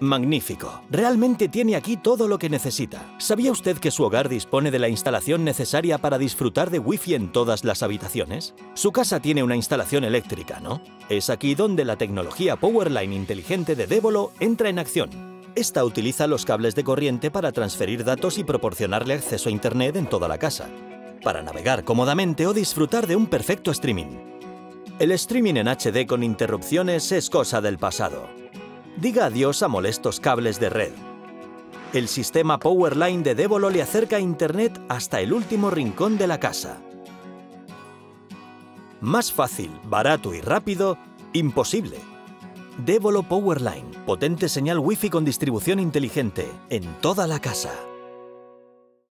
Magnífico. Realmente tiene aquí todo lo que necesita. ¿Sabía usted que su hogar dispone de la instalación necesaria para disfrutar de Wi-Fi en todas las habitaciones? Su casa tiene una instalación eléctrica, ¿no? Es aquí donde la tecnología Powerline inteligente de Devolo entra en acción. Esta utiliza los cables de corriente para transferir datos y proporcionarle acceso a Internet en toda la casa, para navegar cómodamente o disfrutar de un perfecto streaming. El streaming en HD con interrupciones es cosa del pasado diga adiós a molestos cables de red. El sistema Powerline de Devolo le acerca Internet hasta el último rincón de la casa. Más fácil, barato y rápido, imposible. Devolo Powerline, potente señal Wi-Fi con distribución inteligente en toda la casa.